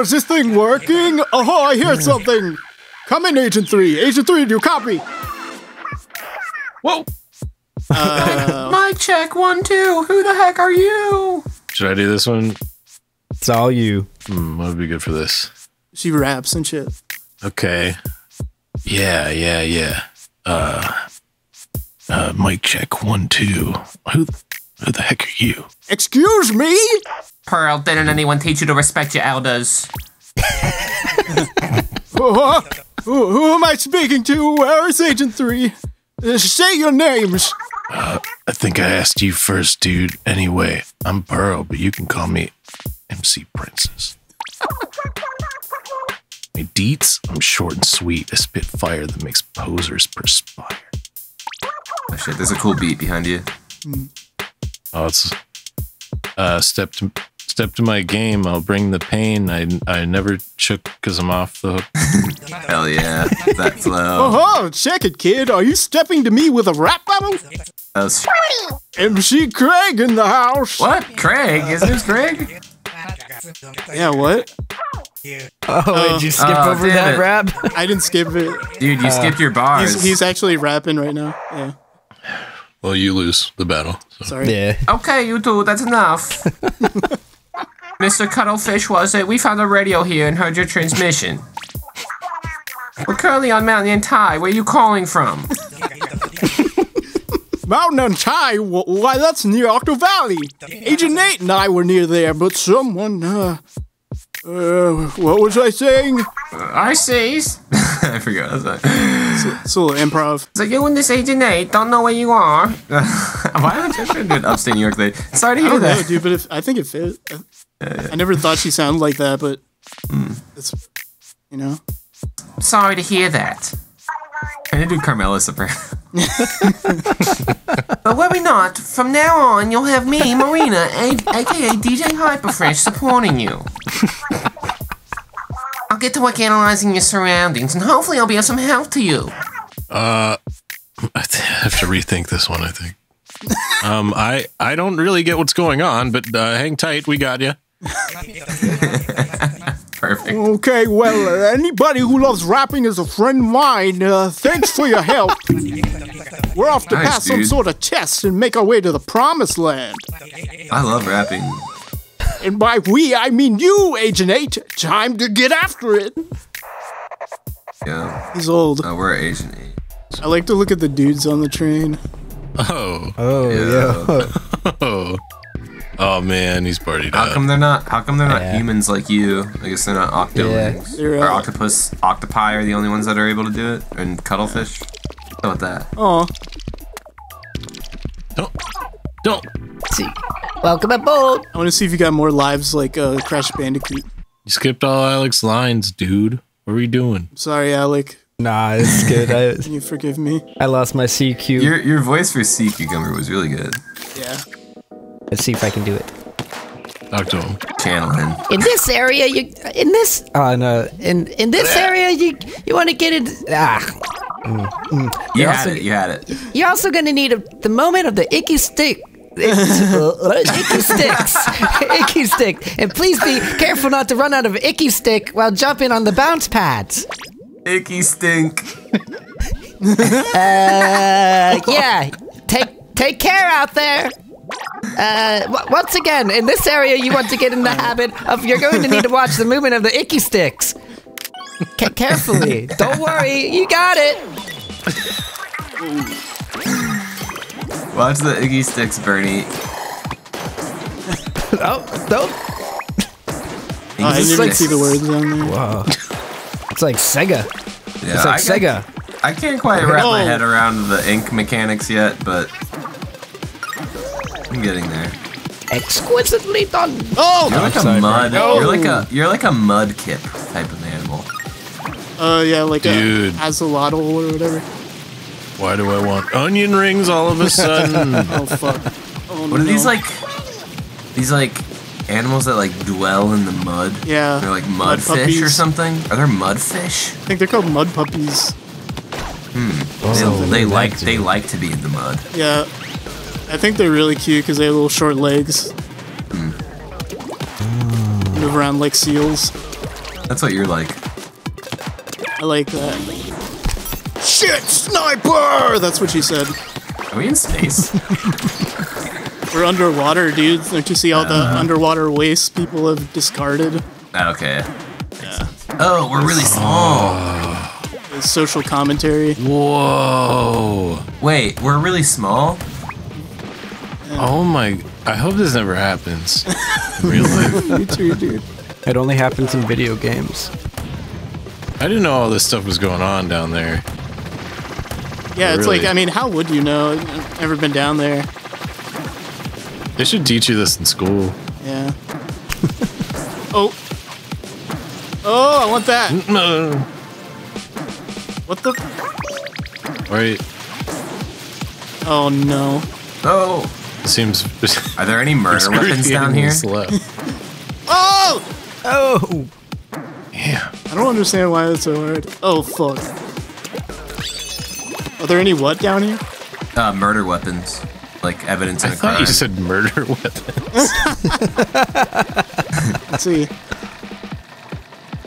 Is this thing working? Oh, I hear something. Come in, Agent 3. Agent 3, do you copy? Whoa! Mic check one two. Who the heck are you? Should I do this one? It's all you. Hmm, what would be good for this? She raps and shit. Okay. Yeah, yeah, yeah. Uh, uh, mic check one, two. Who, who the heck are you? Excuse me? Pearl, didn't anyone teach you to respect your elders? Uh, who, who am I speaking to? Where is Agent 3? Uh, say your names. I think I asked you first, dude. Anyway, I'm Pearl, but you can call me MC Princess. My deets, I'm short and sweet. I spit fire that makes posers perspire. Oh shit, there's a cool beat behind you. Oh, it's uh, step to step to my game. I'll bring the pain. I I never shook because I'm off the hook. Hell yeah, that flow. Oh, oh, check it, kid. Are you stepping to me with a rap battle? That was- MC Craig in the house. what? Craig? Is this Craig? Yeah, what? Oh, did you skip Oh, over that it. rap? I didn't skip it. Dude, you uh, skipped your bars. He's, he's actually rapping right now. Yeah, Well, you lose the battle. So. sorry. yeah. Okay, you two, that's enough. Mr. Cuttlefish, was it? We found a radio here and heard your transmission. We're currently on Mount Nantai. Where are you calling from? Mount wh- why that's near Octo Valley. Agent 8 and I were near there, but someone, uh, uh, what was I saying? Uh, I see. I forgot. That's like, It's a little improv. so you and this Agent 8 don't know where you are. Why would you do an upstate New York thing? Sorry to I hear don't know, that. dude, but if, I think it uh, fit. I never thought she sounded like that, but hmm. it's, you know. Sorry to hear that. Can I do Carmela soprano? but worry not. From now on, you'll have me, Marina, a- aka DJ Hyperfresh, supporting you. I'll get to work analyzing your surroundings, and hopefully, I'll be of some help to you. Uh, I have to rethink this one. I think. Um, I I don't really get what's going on, but uh, hang tight. We got you. Perfect. Okay, well, uh, anybody who loves rapping is a friend of mine. Uh, thanks for your help. We're off to Nice, pass some sort of test and make our way to the promised land. I love rapping. And by we, I mean you, Agent 8. Time to get after it. Yeah. He's old. Oh, we're Agent Eight. I like to look at the dudes on the train. Oh Oh, Yeah. yeah. oh oh man, he's partied How up. come they're not? How come they're not Yeah. humans like you? I guess they're not octolings. They're, or uh, octopus, octopi are the only ones that are able to do it, and cuttlefish. How about that? Oh, Don't don't. See. Welcome aboard. I want to see if you got more lives like uh, Crash Bandicoot. You skipped all Alex lines, dude. What were you doing? Sorry, Alec. Nah, it's good. I, Can you forgive me? I lost my CQ. Your your voice for sea cucumber was really good. Yeah. Let's see if I can do it. Talk to him. Channeling. In this area, you in this oh no in in this area you you want to get it ah You had also- it. You had it. you're also gonna need a, the moment of the icky stick. uh, icky sticks, icky stick, and please be careful not to run out of icky stick while jumping on the bounce pads. Icky stink. Uh, yeah, take take care out there. Uh, w- once again, in this area, you want to get in the habit of you're going to need to watch the movement of the icky sticks. Ca- carefully. Don't worry, you got it. Watch the icky sticks, Bernie. Oh, don't. Oh, I didn't Iggy even see the words on there. Wow. It's like Sega. Yeah, It's like I, Sega. I can't quite wrap my head around the ink mechanics yet, but I'm getting there. Exquisitely done. Oh! You're like a Cypher. mud. No. You're like a you're like a Mudkip type of animal. Uh, yeah, like Dude. a axolotl or whatever. Why do I want onion rings all of a sudden? Oh, fuck. Oh, What are these like? These like animals that like dwell in the mud? Yeah. They're like Mud mudfish or puppies. something. Are there mudfish? I think they're called mud puppies. They, they like they like to be in the mud. Yeah. I think they're really cute because they have little short legs. Hmm. Move around like seals. That's what you're like. I like that. Shit, sniper! That's what she said. Are we in space? We're underwater, dude. Don't you see all the Uh-huh. underwater waste people have discarded? okay. Oh, we're really small. The social commentary. Whoa. Wait, we're really small? Oh my. I hope this never happens. in real life. You too, dude. It only happens in video games. I didn't know all this stuff was going on down there. Yeah, it's like I mean, how would you know? I've never been down there. They should teach you this in school. Yeah. oh. Oh, I want that. No. What the? Wait. Oh no. Oh. It seems. Are there any murder weapons down here? Oh! Oh! Yeah. I don't understand why it's so hard. Oh fuck. Are there any what down here? Uh, murder weapons. Like evidence in I a thought crime. you said murder weapons. Let's see.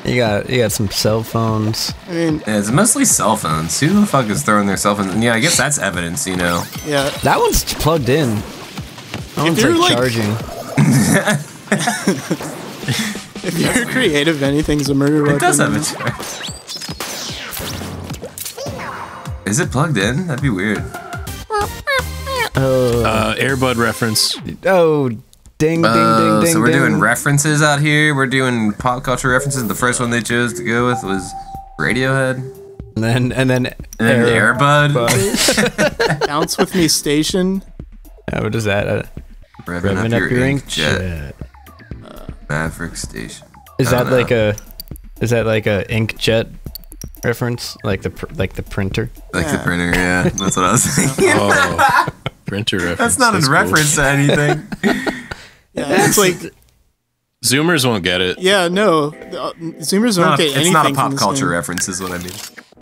You got you got some cell phones. I mean, Yeah, it's mostly cell phones. Who the fuck is throwing their cell phones? Yeah, I guess that's evidence, you know. yeah. That one's plugged in. That one's you're, like, like- charging. If you're creative, anything's a murder weapon. It does have a charge. Is it plugged in? That'd be weird. Uh, Airbud reference. Oh, ding, ding, ding, Oh, ding. so we're ding. doing references out here. We're doing pop culture references. The first one they chose to go with was Radiohead. and then and then And then Air- Airbud. Bounce with me station. Uh, what is that? Uh, Revving revving up, your ink jet. Maverick Station. Is that know. like a is that like a inkjet reference? Like the pr- like the printer? Like the printer, yeah. That's what I was thinking. Oh, printer reference. That's not a cool. reference to anything. Yeah, it's like, Zoomers won't get it. yeah, no. uh, Zoomers don't Not a- get anything. it's not a pop culture game. reference, is what I mean.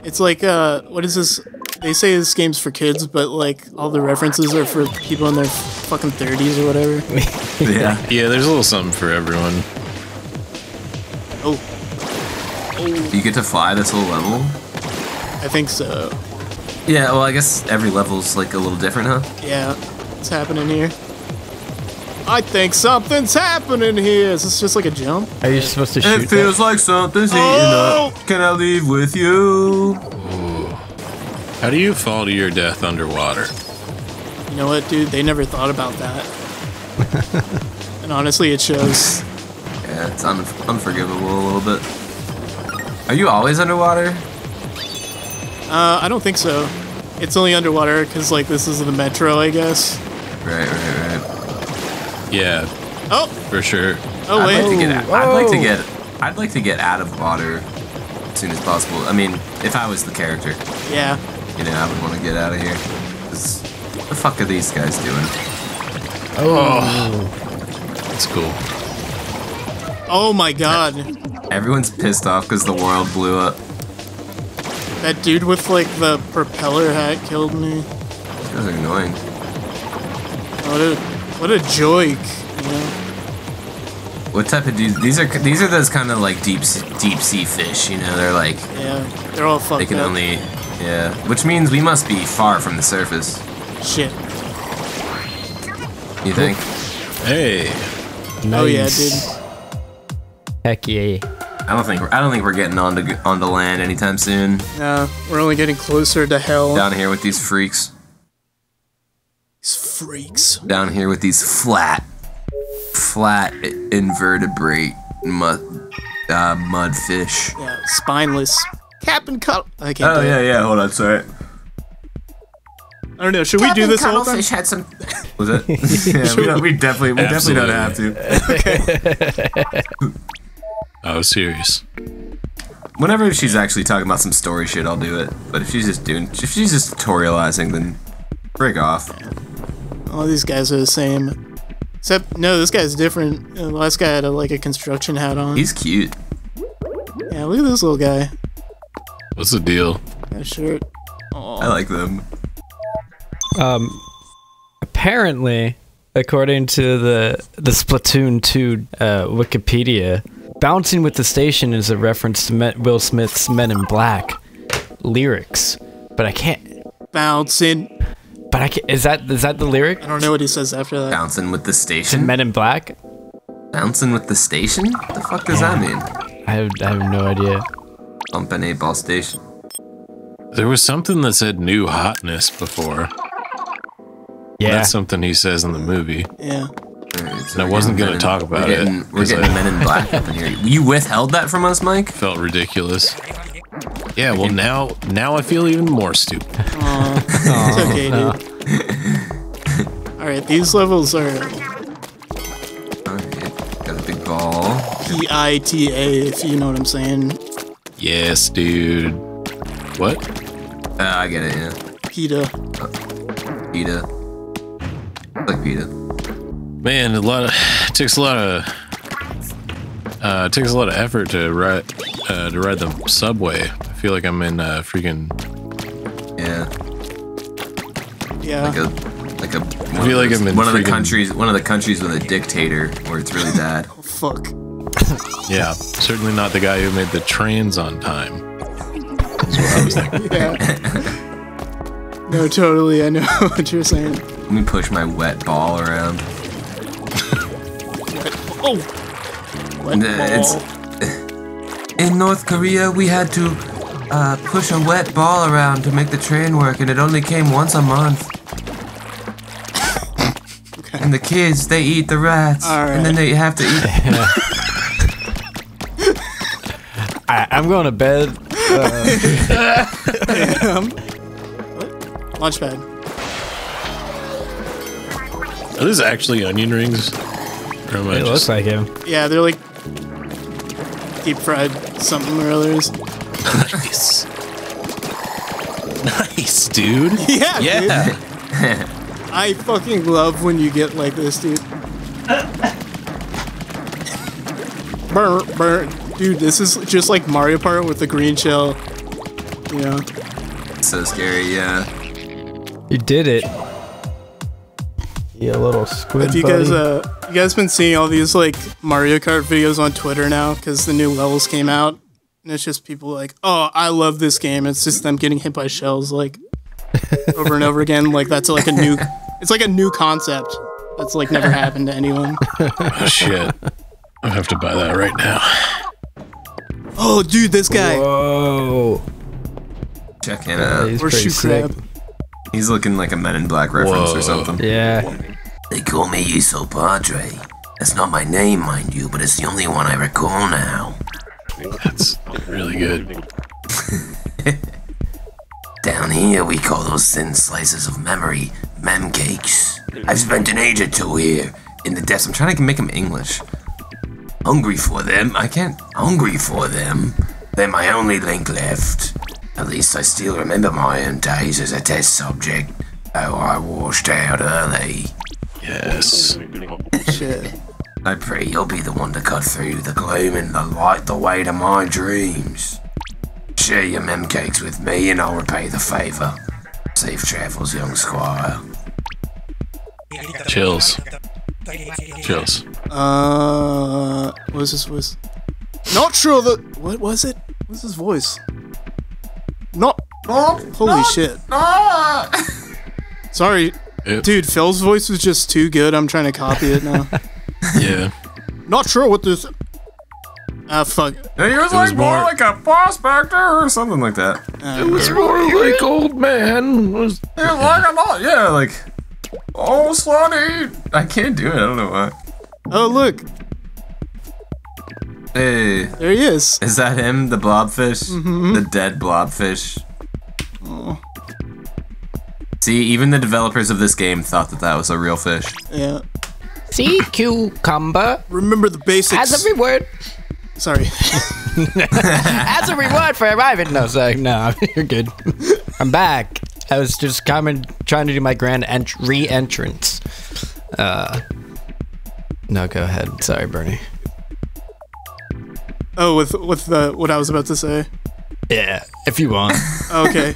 It's like, uh, what is this? They say this game's for kids, but like all the references are for people in their fucking thirties or whatever. Yeah. Yeah, there's a little something for everyone. Oh, You get to fly this whole level? I think so. Yeah, well, I guess every level's like a little different, huh? Yeah, what's happening here? I think something's happening here. Is this just like a jump? Are you supposed to shoot? It feels like something's heating Oh! up. Can I leave with you? How do you fall to your death underwater? You know what, dude? They never thought about that. and honestly, it shows. Yeah, it's un- unforgivable a little bit. Are you always underwater? Uh, I don't think so. It's only underwater because like this is the metro, I guess. Right, right, right. Yeah, Oh, for sure. oh I'd like to get. Out, I'd like to get. I'd like to get out of water as soon as possible. I mean, if I was the character, Yeah. You know, I would want to get out of here. What the fuck are these guys doing? Oh. oh. That's cool. Oh my god. Everyone's pissed off because the world blew up. That dude with like the propeller hat killed me. These guys annoying. What a what a joke. You know? What type of dudes? These are these are those kind of like deep deep sea fish. You know, they're like Yeah. They're all fucked they can up. only yeah. Which means we must be far from the surface. Shit. You think? Hey, Oh yeah, dude. Heck yeah. I don't think we're, I don't think we're getting onto onto land anytime soon. Nah, we're only getting closer to hell. Down here with these freaks. These freaks. Down here with these flat, flat invertebrate mud uh, mudfish. Yeah, spineless. Captain Cut. I can't. Oh do it. yeah, yeah. Hold on, sorry. I don't know. Should we do this whole time? Cuttlefish had some. Was it? yeah, we, don't, we definitely, we definitely don't have to. I was serious. Whenever she's actually talking about some story shit, I'll do it. But if she's just doing, if she's just tutorializing, then break off. All these guys are the same. Except, no, this guy's different. Uh, The last guy had a, like a construction hat on. He's cute. yeah, look at this little guy. What's the deal? That shirt. I like them. Um, apparently, according to the the Splatoon 2 uh, Wikipedia, Bouncing with the Station is a reference to Me- Will Smith's Men in Black lyrics, but I can't. Bouncing. But I can't. Is that is that the lyric? I don't know what he says after that. Bouncing with the station. Men in Black? Bouncing with the station. What the fuck does that mean? I have, I have no idea. Bumping eight ball station. There was something that said new hotness before. Yeah. That's something he says in the movie. Yeah. Alright, so And I wasn't gonna talk about we're it, We're 'cause getting I- Men in Black up in here. You withheld that from us, Mike? Felt ridiculous. Yeah, well now now I feel even more stupid. It's okay, dude. Alright, these levels are Alright, got a big ball. P I T A, if you know what I'm saying. Yes, dude. What? Uh, I get it, yeah. PETA. Pita. I like pita. Man, a lot of it takes a lot of uh it takes a lot of effort to ride uh to ride the subway. I feel like I'm in uh freaking Yeah. Yeah. Like a like a one, feel of, like those- I'm in one of the countries one of the countries with a dictator where it's really bad. Oh, fuck. yeah, certainly not the guy who made the trains on time. That's what I was thinking. Yeah. no, totally. I know what you're saying. Let me push my wet ball around. Oh! Wet it's- ball. In North Korea, we had to uh, push a wet ball around to make the train work, and it only came once a month. And the kids, they eat the rats, and then they have to eat. I, I'm going to bed. Um, Launchpad. Are these actually onion rings? Or am I It just- looks like him. Yeah, they're like deep fried something or others. nice. nice, dude. Yeah, Yeah. dude. I fucking love when you get like this, dude. Burr, burr. Dude, this is just like Mario Kart with the green shell. Yeah. So scary, yeah. You did it. You little squid Have you buddy. guys, uh, you guys been seeing all these like Mario Kart videos on Twitter now? Because the new levels came out, and it's just people like, "Oh, I love this game." It's just them getting hit by shells like over and over again. Like that's like a new, it's like a new concept that's like never happened to anyone. Oh shit. I have to buy that right now. Oh, dude, this guy. Whoa. Check him out. He's Or pretty shoe sick. crab. He's looking like a Men in Black reference Whoa. or something. Yeah. They call me Iso Padre. That's not my name, mind you, but it's the only one I recall now. That's really good. Down here, we call those thin slices of memory mem cakes. I've spent an age or two here in the desert. I'm trying to make them English. Hungry for them. I can't. Hungry for them. They're my only link left. At least I still remember my own days as a test subject. Oh, I washed out early. Yes. Shit. I pray you'll be the one to cut through the gloom and the light the way to my dreams. Share your mem cakes with me and I'll repay the favour. Safe travels, young squire. Chills. Chills. Uh, what was his voice? Not sure that. What was it? What's his voice? Not. Holy shit. Sorry, It- dude. Phil's voice was just too good. I'm trying to copy it now. Yeah. Not sure what this. Ah, fuck. He was was like more more- like a prospector or something like that. It was more like old man. Was He was like a lot, yeah, like oh slutty. I can't do it. I don't know why. Oh, look. Hey, There he is. is that him? The blobfish, mm-hmm. the dead blobfish. Oh. See, even the developers of this game thought that that was a real fish. Yeah. Sea cucumber. Remember the basics. As a reward, Sorry. as a reward for arriving. No, sorry, no, you're good. I'm back. I was just coming, trying to do my grand ent- re-entrance. Uh, no, go ahead. Sorry, Bernie. Oh, with with the what I was about to say. Yeah, if you want. Okay.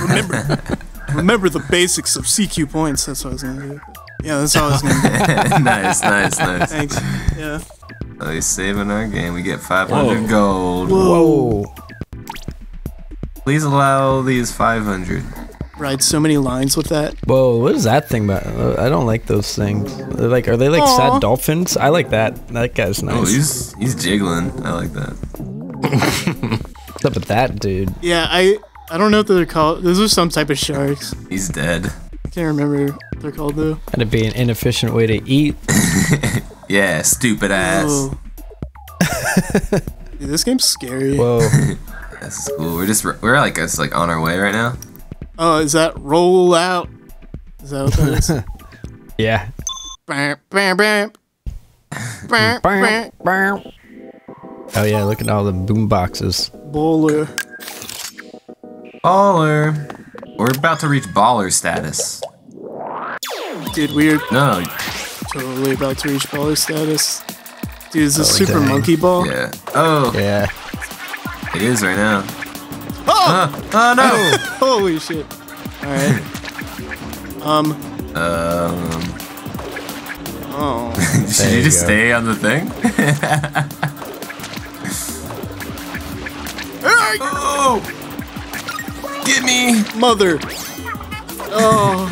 remember, remember the basics of CQ points. That's what I was gonna do. Yeah, that's all I was gonna do. nice, nice, nice. Thanks. Yeah. Oh, he's saving our game. We get 500 gold. Whoa. Please allow these 500. Write so many lines with that. Whoa, what is that thing about? Uh, I don't like those things. They're like, are they like Aw. sad dolphins? I like that. That guy's nice. Oh, he's he's jiggling. I like that. What's up with that dude? Yeah, I I don't know what they're called. Those are some type of sharks. He's dead. I can't remember what they're called though. That'd be an inefficient way to eat. Yeah, stupid ass. Oh. Dude, this game's scary. Whoa. This is cool. We're just we're like it's like on our way right now. Oh, is that roll out? Is that what that is? Yeah. Bam, bam, bam. Bam, bam. Oh yeah, look at all the boom boxes. Baller. Baller. We're about to reach baller status. Dude, we're No, totally about to reach baller status. Dude, is this oh, Super dang. Monkey Ball? yeah. Oh, Yeah. It is right now. Oh! Uh, oh no. Holy shit. Alright. Um, um, oh. should you you just go. stay on the thing? oh, get me! Mother. Oh.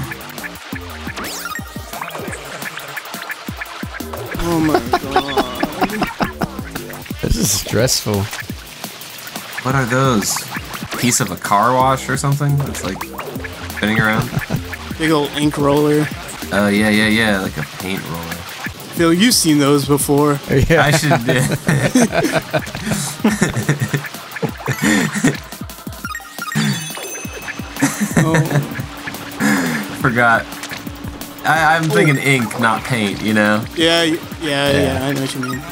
Oh my god. This is stressful. What are those? Piece of a car wash or something? That's like spinning around. Big old ink roller. Oh yeah, yeah, yeah, like a paint roller. Phil, you've seen those before. Yeah. I should. Oh, forgot. I, I'm thinking oh. ink, not paint. You know. yeah, y- yeah, yeah, I know what you mean.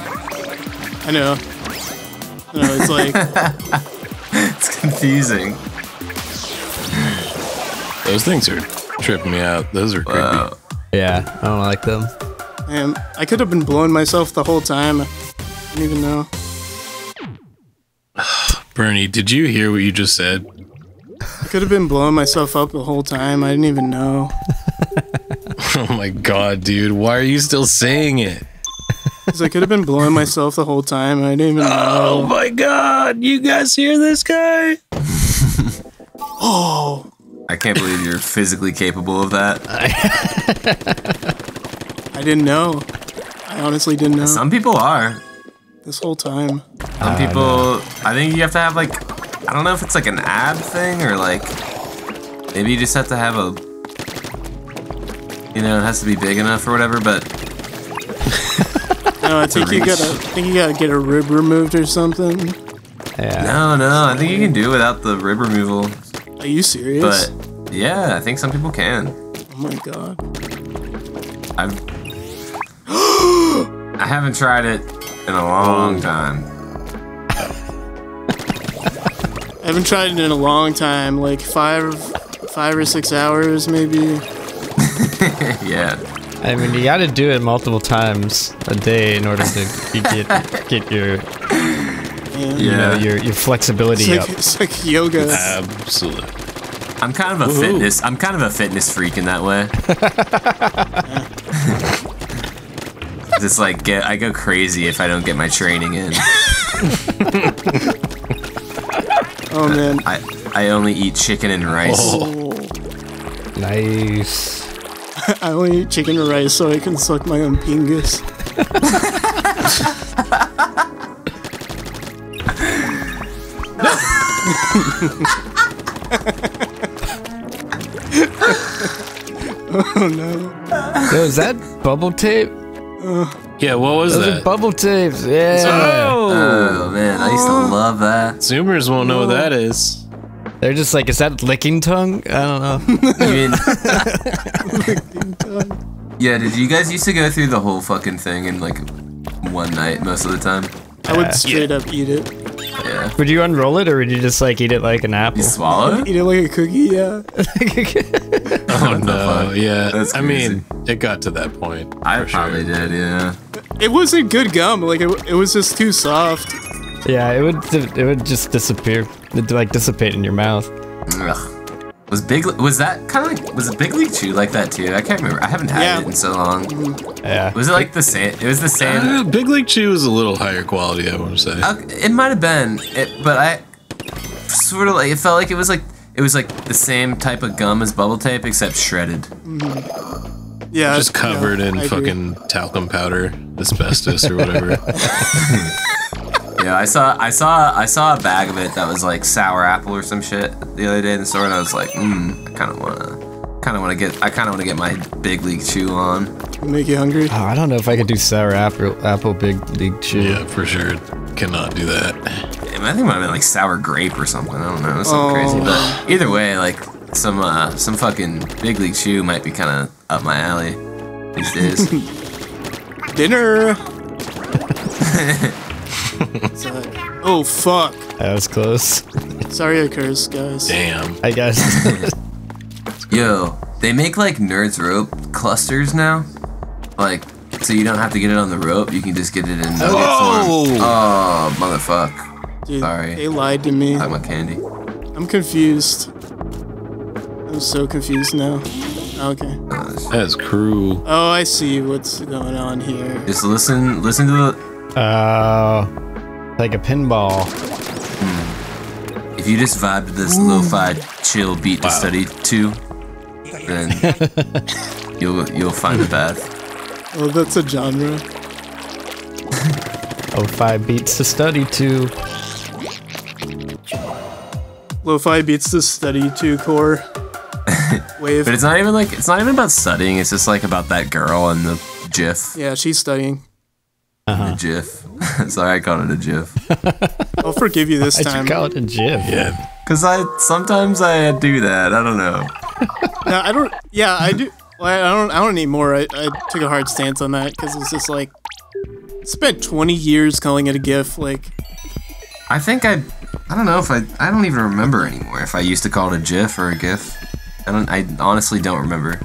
I know. I know, it's like, It's confusing. Those things are tripping me out. Those are creepy. Wow. Yeah, I don't like them. man, I could have been blowing myself the whole time. I didn't even know. Bernie, did you hear what you just said? I could have been blowing myself up the whole time. I didn't even know. Oh my god, dude. Why are you still saying it? 'Cause I could have been blowing myself the whole time. I didn't even oh know. Oh my god, you guys hear this guy? Oh, I can't believe you're physically capable of that. I didn't know. I honestly didn't know Some people are. this whole time. Some people. I think you have to have like. I don't know if it's like an ab thing or like. Maybe you just have to have a. You know, it has to be big enough or whatever. But No, I think you gotta. I think you gotta get a rib removed or something. Yeah. no, no, I think you can do it without the rib removal. Are you serious? But yeah, I think some people can. oh my god. I've. I haven't tried it in a long oh. time. I haven't tried it in a long time. Like five, five or six hours, maybe. Yeah. I mean, you got to do it multiple times a day in order to get get your Yeah. you know your your flexibility It's up. like, it's like yoga. Absolutely. I'm kind of a fitness. I'm kind of a fitness freak in that way. Just like get, I go crazy if I don't get my training in. Oh man. I I only eat chicken and rice. Oh. Nice. I only eat chicken and rice so I can suck my own pingus. oh no. Yo, is that bubble tape? Yeah, what was Those are that? bubble tapes. Yeah. oh! Oh man, I used to love that. Zoomers won't know what that is. They're just like, is that licking tongue? I don't know. Even- yeah, did you guys used to go through the whole fucking thing in like one night most of the time? I would straight up eat it. Yeah. would you unroll it or would you just like eat it like an apple? You swallow it? Eat it like a cookie, yeah. Oh no, yeah. That's I mean, it got to that point. I for sure. probably did, yeah. It wasn't good gum. Like it, it was just too soft. yeah, it would it would just disappear. It'd like dissipate in your mouth. Ugh. Was big was that kind of like was it Big League Chew like that too? I can't remember. I haven't had Yeah. it in so long. Yeah. Was it like the same? It was the same. Uh, Big League Chew was a little higher quality, I want to say. Uh, it might have been, it, but I sort of like it felt like it was like it was like the same type of gum as bubble tape except shredded. Yeah, Just covered yeah, in I agree. fucking talcum powder, asbestos or whatever. Yeah, I saw I saw I saw a bag of it that was like sour apple or some shit the other day in the store, and I was like, mm, I kind of wanna, kind of wanna get, I kind of wanna get my big league chew on. Make you hungry. Oh, I don't know if I could do sour apple, apple big league chew. yeah, for sure. Cannot do that. I think it might have been like sour grape or something. I don't know, something crazy. But either way, like some uh, some fucking big league chew might be kind of up my alley these days. Dinner. What's? Oh fuck! That was close. Sorry, I cursed, guys. Damn. I guess. Yo, they make like nerds rope clusters now. Like, so you don't have to get it on the rope. You can just get it in oh! nugget form. Oh, motherfuck. Dude, Sorry. they lied to me. I'm a candy. I'm confused. I'm so confused now. Oh, okay. That's cruel. Oh, I see what's going on here. Just listen, listen to the. Oh, like a pinball. Hmm. If you just vibe to this lo-fi chill beat to study to, then you'll you'll find the path. Oh, that's a genre. Oh, five beats to study to. Lo-fi beats to study to core. Wave. But it's not even like it's not even about studying. It's just like about that girl and the GIF. yeah, she's studying. Uh-huh. The GIF. Sorry, I called it a GIF. I'll forgive you this Why'd time. you call it a gif? Yeah. Cause I sometimes I do that. I don't know. No, I don't. Yeah, I do. Well, I don't. I don't need more. I, I took a hard stance on that because it's just like spent 20 years calling it a GIF. Like, I think I I don't know if I I don't even remember anymore if I used to call it a GIF or a GIF. I don't I honestly don't remember.